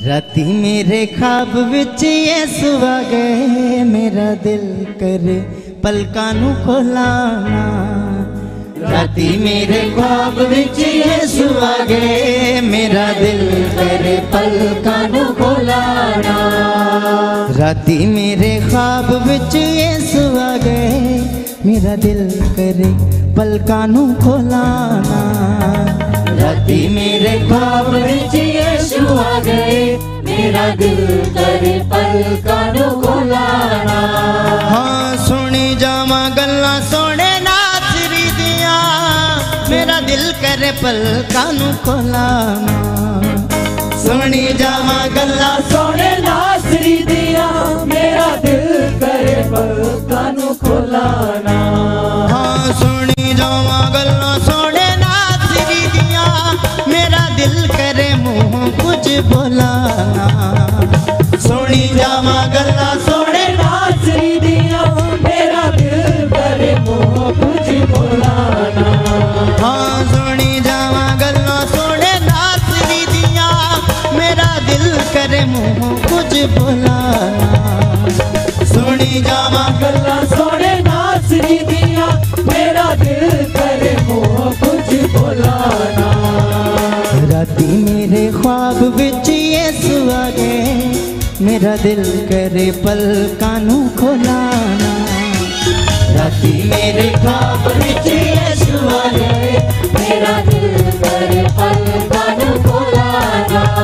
ਰਾਤੀ ਮੇਰੇ ਖਾਬ ਵਿੱਚ ਯਿਸੂ ਆ ਗਏ ਮੇਰਾ ਦਿਲ ਕਰੇ ਪਲਕਾਂ ਨੂੰ ਖੋਲਾਣਾ ਰਾਤੀ ਮੇਰੇ ਖਾਬ ਵਿੱਚ ਯਿਸੂ ਆ ਗਏ ਮੇਰਾ ਦਿਲ ਕਰੇ ਪਲਕਾਂ ਨੂੰ ਖੋਲਾਣਾ ਰਾਤੀ ਮੇਰੇ ਖਾਬ ਵਿੱਚ ਯਿਸੂ ਆ ਗਏ ਮੇਰਾ ਦਿਲ ਕਰੇ પલકાનું ખોલાના રાતી મેરે ખ્વાબ વિચ યશુ આ ગયે મેરા દિલ કરે પલકાનું ખોલાના હા સુણી જામા ગલ્લા સોણે નાચ રીદિયા મેરા દિલ કરે પલકાનું ખોલાના सुनी जावा गल्ला सोने नासरी दिया मेरा दिल करे पलकानू खोलाना हाँ जो गलो सोने नासरी दिया मेरा दिल करे मुँह कुछ बोला सोनी जावा गला मेरा दिल करे पल कानू खोलाना। राती मेरे खाब विच यीशु आए मेरा दिल करे पल कानू खोलाना।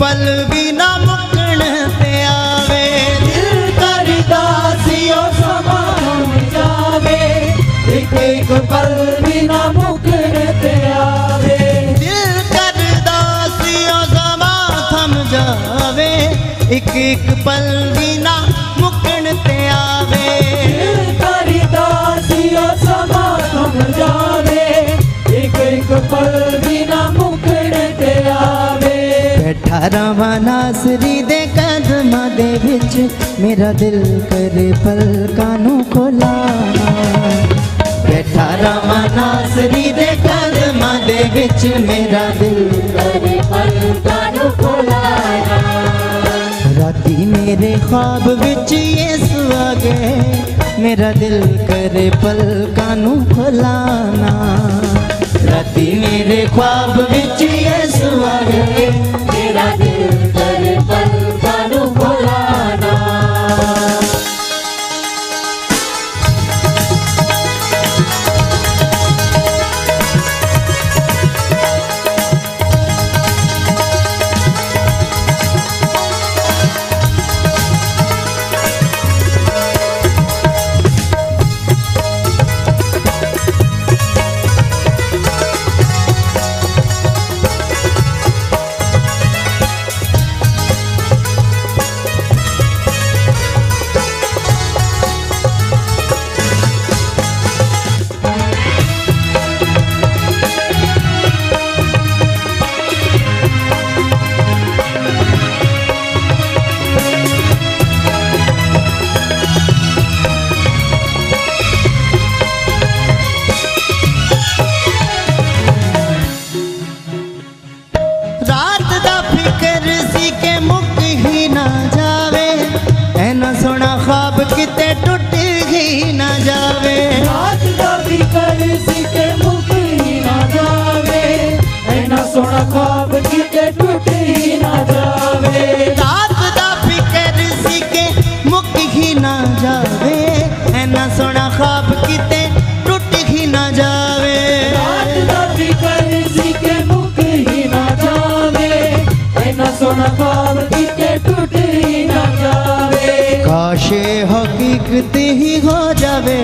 पल भी ना मुकण ते आवे। दिल कर दासियो समा जावे। एक एक पल भी ना मुकण ते आवे। दिल कर दासियो समा थम जावे। एक एक पल भी ना रवा श्री दे कदमा दे बिच मेरा दिल कर पल कानू खोला बैठा रवा नासरी दे कदमा दे बिच मेरा दिल करे पल कानू खोला राती मेरे ख्वाब बिच ये सुआ गए, मेरा दिल करे पल कानू खोलाना राती मेरे ख्वाब बिच ये तेरा दिल ही ही हो जावे।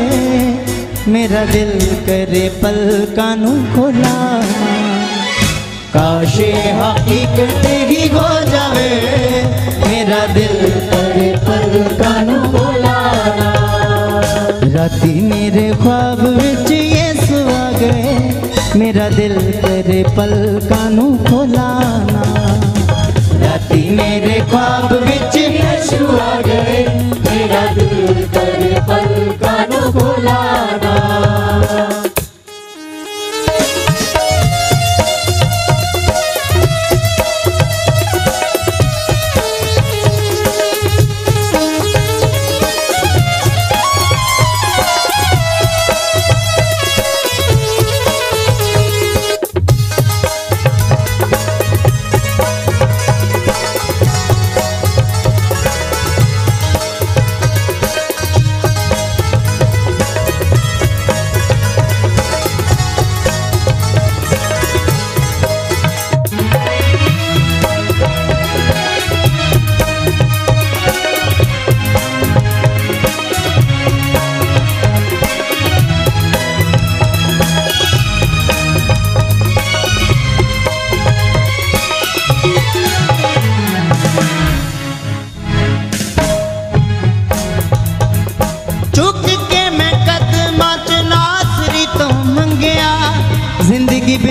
मेरा दिल करे पल कानू खोला। काशे हकीकत ही हो जावे। मेरा दिल तेरे पल का नु राती मेरे ख्वाब विच ये सुआ मेरा दिल तेरे पल का नु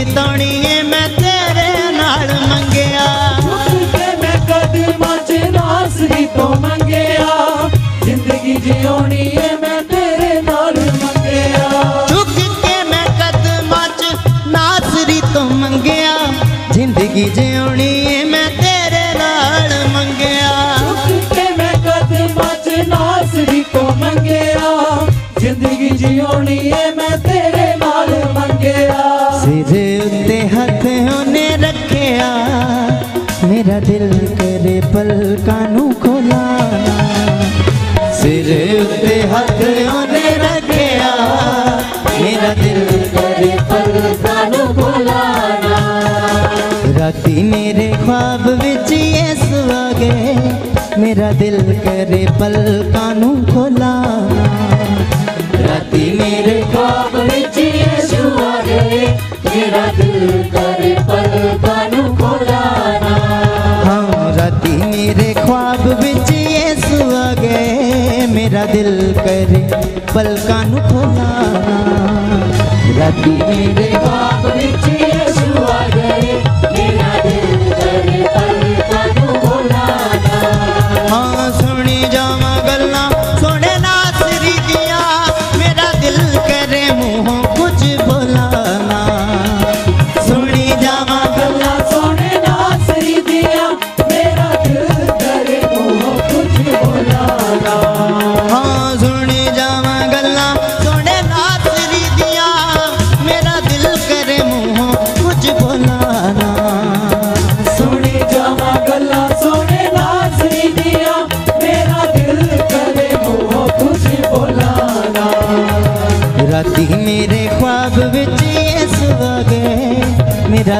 मिताणिए मैं दिल करे पल कानू खोला। राती मेरे ख्वाब विच यीशु आ मेरा दिल करे पल कानू खोला हाँ राती मेरे ख्वाब विच यीशु आ गए मेरा दिल करे पल कानू खोला राती मेरे ख्वाब विच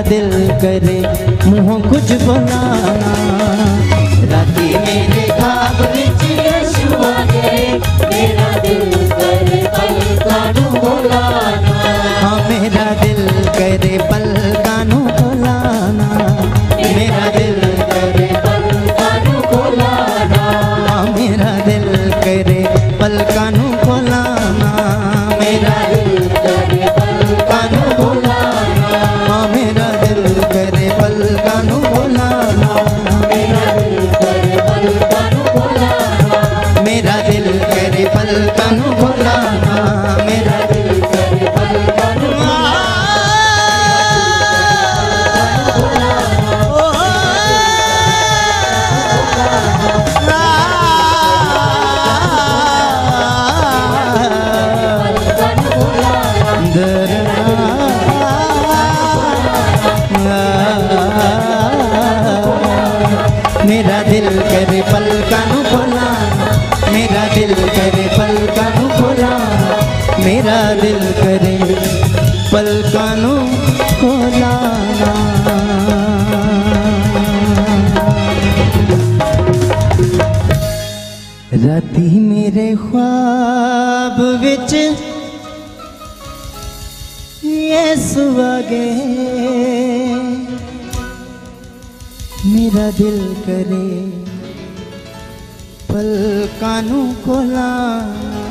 दिल करे मुँह कुछ बनाना। मेरा दिल करे पलकानों को लाना। राती मेरे ख्वाब बिच ये मेरा दिल करे पलकानू को लाना।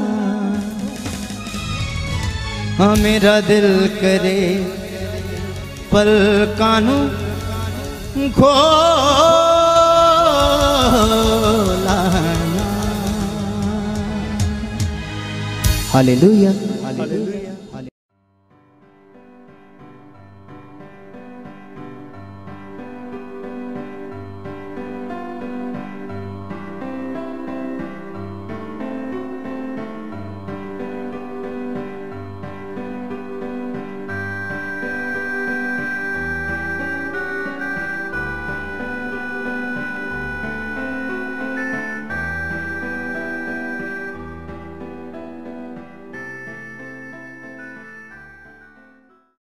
हाँ मेरा दिल करे पल कानू खो हालेलुया। हालेलुया।